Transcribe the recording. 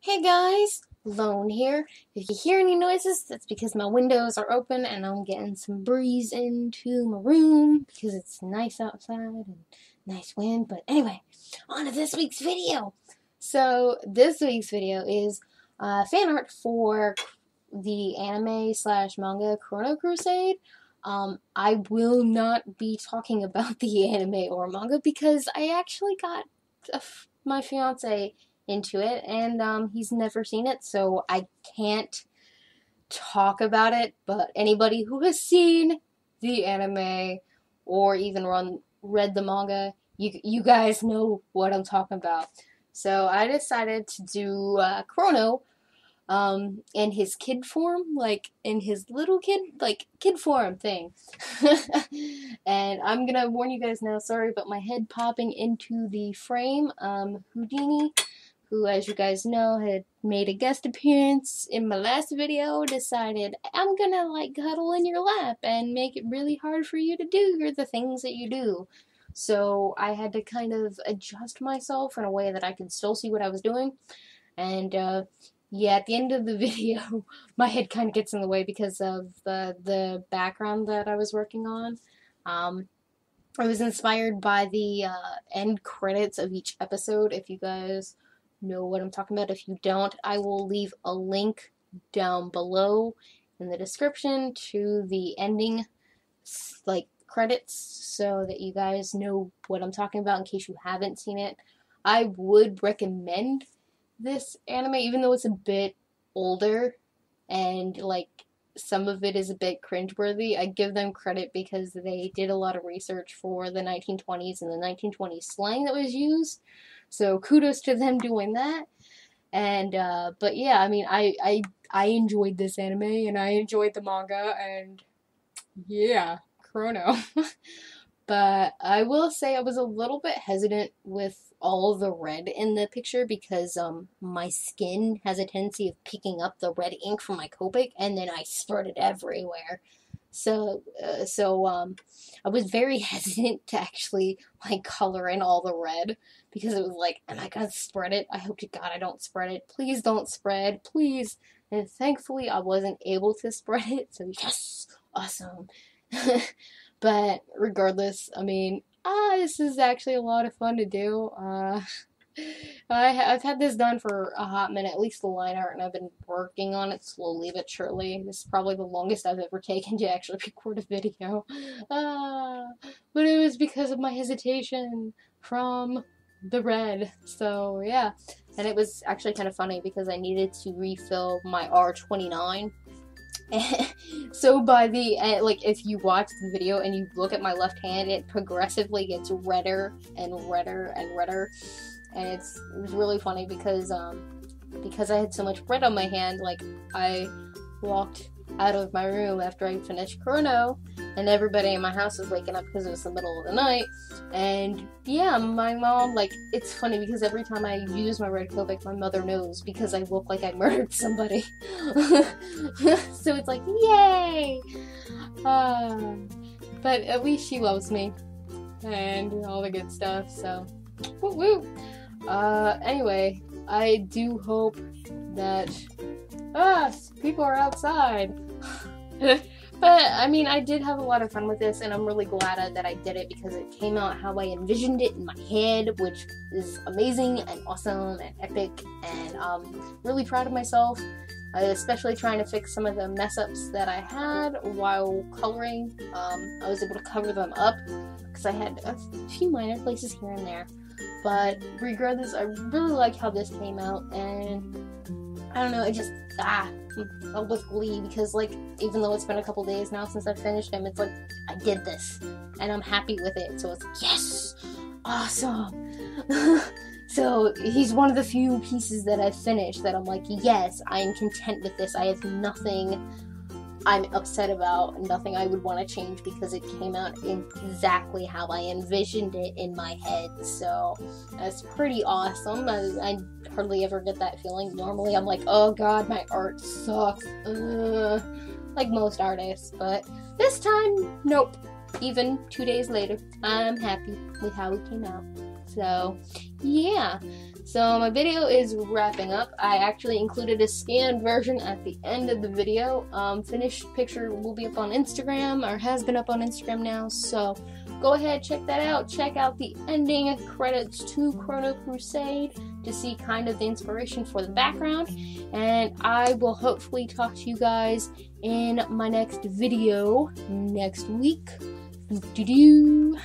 Hey guys, Lone here. If you hear any noises, that's because my windows are open and I'm getting some breeze into my room because it's nice outside and nice wind. But anyway, on to this week's video. So this week's video is uh, fan art for the anime slash manga Chrono Crusade. Um, I will not be talking about the anime or manga because I actually got my fiance into it, and um, he's never seen it, so I can't talk about it. But anybody who has seen the anime or even run read the manga, you you guys know what I'm talking about. So I decided to do uh, Chrono um, in his kid form, like in his little kid, like kid form thing. and I'm gonna warn you guys now, sorry, but my head popping into the frame. Um, Houdini who, as you guys know, had made a guest appearance in my last video, decided I'm gonna like cuddle in your lap and make it really hard for you to do the things that you do. So I had to kind of adjust myself in a way that I could still see what I was doing. And uh, yeah, at the end of the video, my head kind of gets in the way because of the the background that I was working on. Um, I was inspired by the uh, end credits of each episode. If you guys know what I'm talking about. If you don't, I will leave a link down below in the description to the ending like credits so that you guys know what I'm talking about in case you haven't seen it. I would recommend this anime even though it's a bit older and like some of it is a bit cringeworthy. I give them credit because they did a lot of research for the 1920s and the 1920s slang that was used. So kudos to them doing that. And uh, but yeah, I mean, I I I enjoyed this anime and I enjoyed the manga and yeah, Chrono. but I will say I was a little bit hesitant with all the red in the picture because um my skin has a tendency of picking up the red ink from my Copic and then I spread it everywhere. So uh, so um I was very hesitant to actually like color in all the red because it was like, am I gonna spread it? I hope to God I don't spread it. Please don't spread, please. And thankfully I wasn't able to spread it, so yes, awesome. but regardless, I mean, ah, this is actually a lot of fun to do. Uh, I, have had this done for a hot minute, at least the line art, and I've been working on it slowly but surely. This is probably the longest I've ever taken to actually record a video. Uh, but it was because of my hesitation from the red. So, yeah. And it was actually kind of funny because I needed to refill my R29 so by the end, like if you watch the video and you look at my left hand, it progressively gets redder and redder and redder and it's it was really funny because um because I had so much bread on my hand, like I walked out of my room after I finished Chrono, and everybody in my house was waking up because it was the middle of the night. And yeah, my mom, like, it's funny because every time I use my red Copic, my mother knows because I look like I murdered somebody. so it's like, yay! Uh, but at least she loves me and all the good stuff, so woo woo! Uh, anyway, I do hope that ah, people are outside. but I mean, I did have a lot of fun with this, and I'm really glad that I did it because it came out how I envisioned it in my head, which is amazing and awesome and epic, and um, really proud of myself. Especially trying to fix some of the mess ups that I had while coloring. Um, I was able to cover them up because I had a few minor places here and there. But regardless, I really like how this came out, and I don't know, it just ah with glee because like even though it's been a couple days now since I finished him, it's like I did this and I'm happy with it. So it's like, yes, awesome. so he's one of the few pieces that I've finished that I'm like, yes, I am content with this. I have nothing I'm upset about, nothing I would want to change because it came out exactly how I envisioned it in my head. So that's pretty awesome. I, I hardly ever get that feeling. Normally, I'm like, oh god, my art sucks. Like most artists, but this time, nope. Even two days later, I'm happy with how it came out. So, yeah. So my video is wrapping up. I actually included a scanned version at the end of the video. Um, finished picture will be up on Instagram or has been up on Instagram now. So go ahead, check that out. Check out the ending credits to Chrono Crusade to see kind of the inspiration for the background. And I will hopefully talk to you guys in my next video next week. Doo-doo-doo.